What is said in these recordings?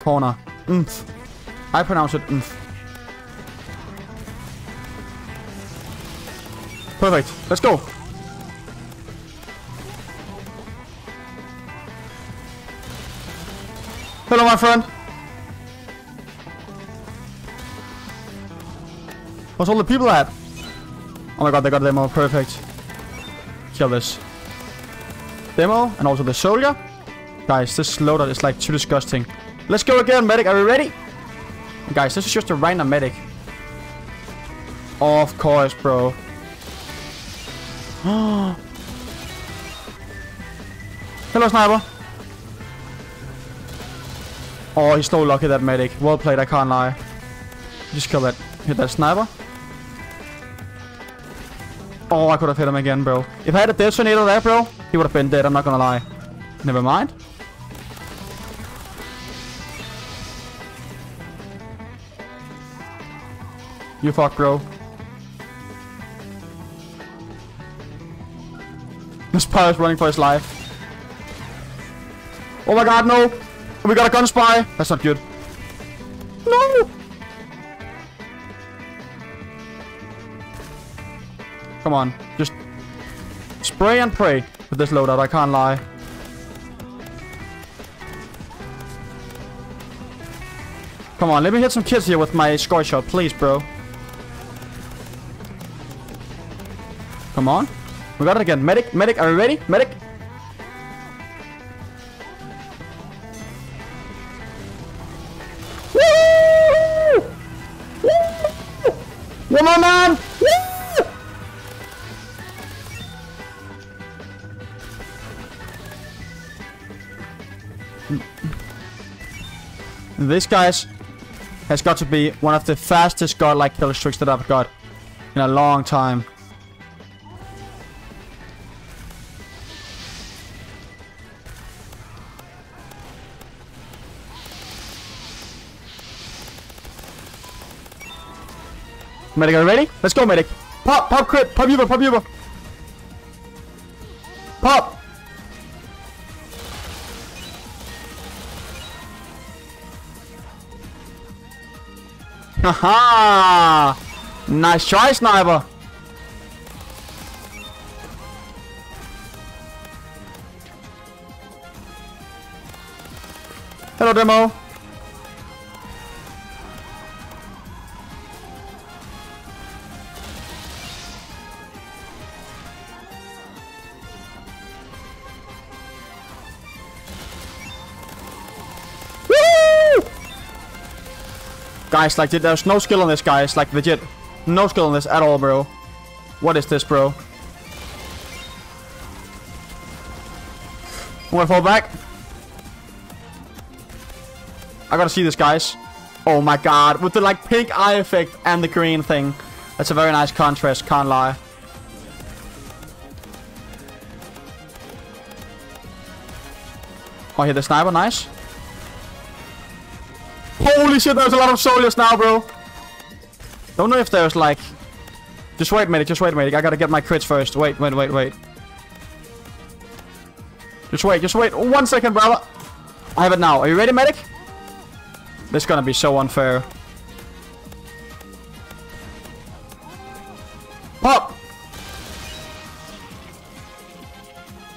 corner. Oomph. I pronounce it oomph. Perfect. Let's go. Hello, my friend. What's all the people at? Oh my god, they got demo. Perfect. Kill this. Demo, and also the soldier. Guys, this loadout is like too disgusting. Let's go again, medic. Are we ready? Guys, this is just a random medic. Of course, bro. Hello, sniper. Oh, he's so lucky, that medic. Well played, I can't lie. Just kill that. Hit that sniper. Oh, I could have hit him again, bro. If I had a detonator there, bro, he would have been dead, I'm not gonna lie. Never mind. You fuck, bro. This pirate is running for his life. Oh my god, no! We got a gun spy! That's not good. No! Come on, just spray and pray with this loadout, I can't lie. Come on, let me hit some kids here with my Scorch Shot, please, bro. Come on. We got it again. Medic, medic, are you ready? Medic. Woo! Woo! One more man! This guys has got to be one of the fastest godlike kill streaks that I've got in a long time. Medic, are you ready? Let's go, medic. Pop, pop, crit, pop, Uber, pop, Uber. Pop. Haha! Nice try, sniper. Hello, demo. Guys, like, there's no skill on this, guys. Like, legit. No skill on this at all, bro. What is this, bro? I'm gonna fall back. I gotta see this, guys. Oh my god. With the, like, pink eye effect and the green thing. That's a very nice contrast, can't lie. Oh, I hit the sniper, nice. Shit, there's a lot of soldiers now, bro. Don't know if there's like... Just wait, medic, just wait, medic. I gotta get my crits first. Wait, wait, wait, wait. Just wait, just wait. One second, brother. I have it now. Are you ready, medic? This is gonna be so unfair. Pop!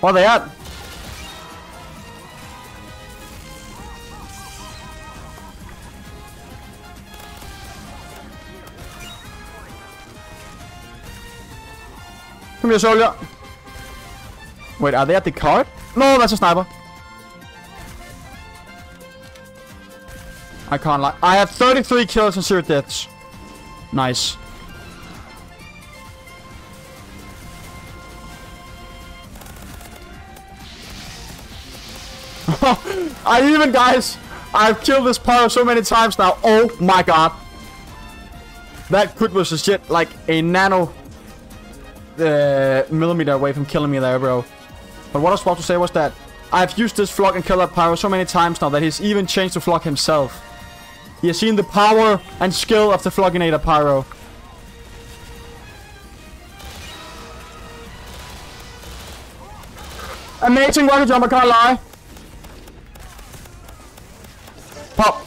Where are they at? Come here, soldier. Wait, are they at the cart? No, that's a sniper. I can't lie. I have 33 kills and 0 deaths. Nice. I even, guys, I've killed this pyro so many times now. Oh my god. That crit was just shit like a nano uh, millimeter away from killing me there, bro. But what I was about to say was that I've used this phlog and killed that pyro so many times now that he's even changed the phlog himself. He has seen the power and skill of the Phlogistinator Pyro. Amazing rocket jump, I can't lie. Pop!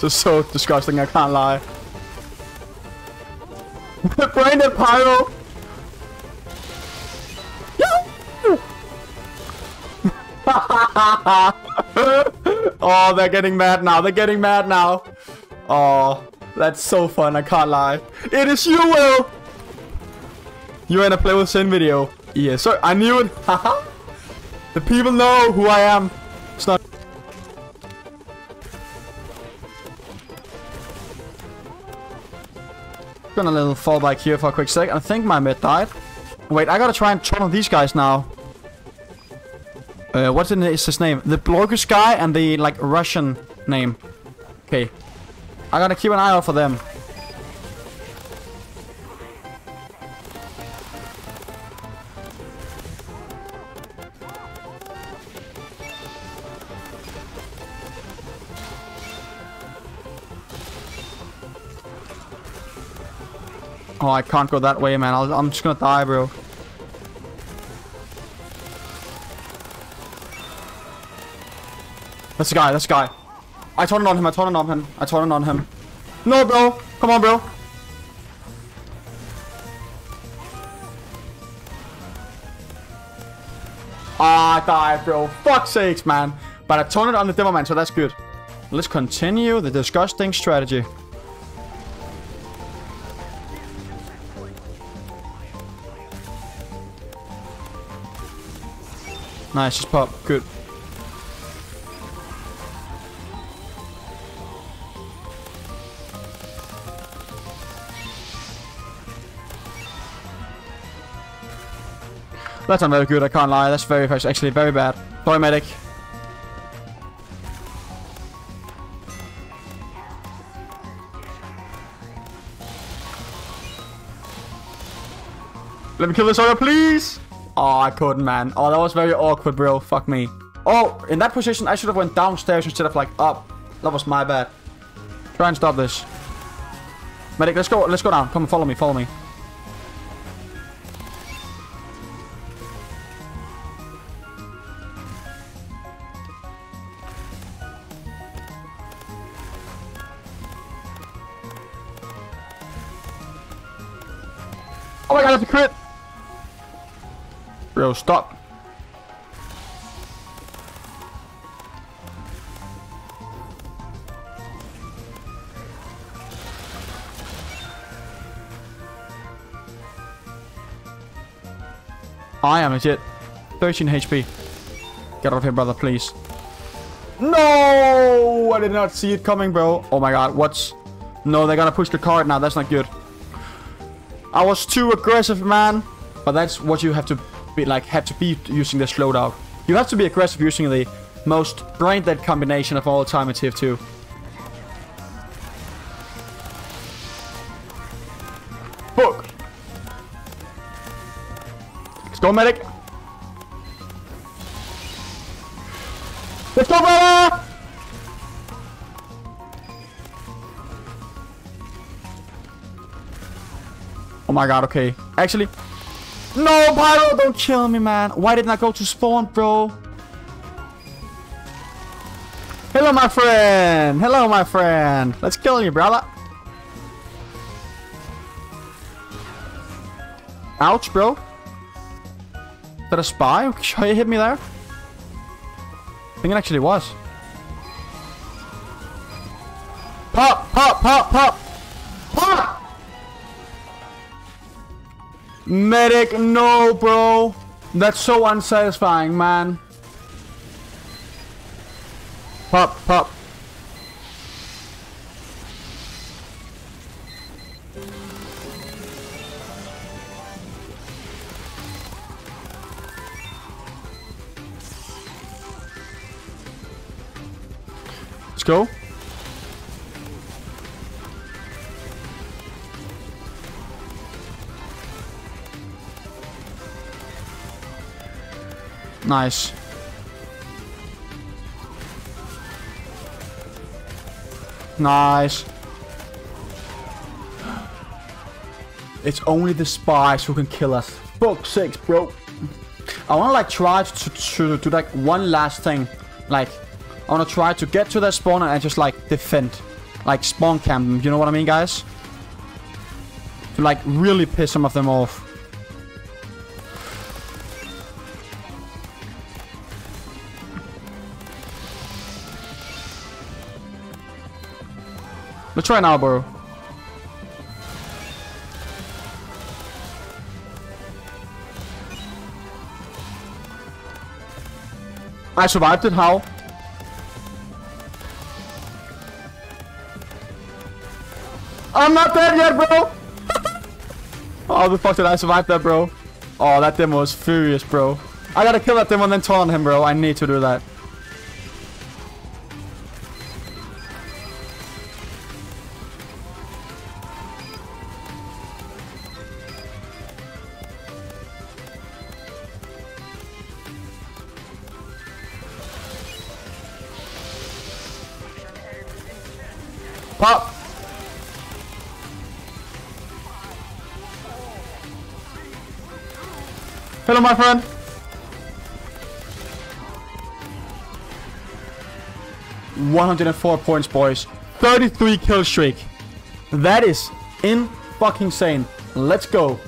Just so disgusting, I can't lie. Brandon Pyro! oh, they're getting mad now. They're getting mad now. Oh, that's so fun. I can't lie. It is you, Will. You're in a Play With Sin video. Yes, sir. I knew it. Haha. the people know who I am. It's not. Gonna little fall back here for a quick sec. I think my mid died. Wait, I gotta try and turn on these guys now. Uh, what's is his name? The Blorkus guy and the, like, Russian name. Okay. I gotta keep an eye out for them. Oh, I can't go that way, man. i am just gonna die, bro. That's the guy, that's the guy. I turned on him, I turned on him, I turned on him. No, bro. Come on, bro. Ah, I died, bro. Fuck sakes, man. But I turned on the demo man, so that's good. Let's continue the disgusting strategy. Nice, just pop. Good. That's not very good, I can't lie. That's very, actually very bad. Sorry, medic. Let me kill this other, please! Oh, I couldn't, man. Oh, that was very awkward, bro. Fuck me. Oh, in that position, I should have went downstairs instead of, like, up. That was my bad. Try and stop this. Medic, let's go. Let's go down. Come, follow me. Follow me. Oh my god, that's a crit! Bro, stop. I am legit. 13 HP. Get out of here, brother, please. No! I did not see it coming, bro. Oh my god, what's... No, they're gonna push the card now. That's not good. I was too aggressive, man. But that's what you have to be like, have to be using the slowdown. You have to be aggressive using the most brain dead combination of all time in TF2. Book. Let's go, medic. Let's go, brother! Oh my god, okay. Actually... No, Pyro, oh, don't kill me, man. Why didn't I go to spawn, bro? Hello, my friend. Hello, my friend. Let's kill you, brother. Ouch, bro. Is that a spy? You hit me there? I think it actually was. Pop, pop, pop. Pop! Medic, no, bro. That's so unsatisfying, man. Pop, pop. Let's go. Nice. Nice. It's only the spies who can kill us. Fuck sakes, bro. I want to like try to, to do like one last thing. Like, I want to try to get to that spawner and just like defend. Like spawn camp them, you know what I mean guys? To like really piss some of them off. Let's try now, bro. I survived it, how? I'm not dead yet, bro! oh, the fuck did I survive that, bro? Oh, that demo was furious, bro. I gotta kill that demo and then on him, bro. I need to do that. Hello, my friend. One hundred and four points, boys. Thirty-three kill streak. That is in fucking insane. Let's go.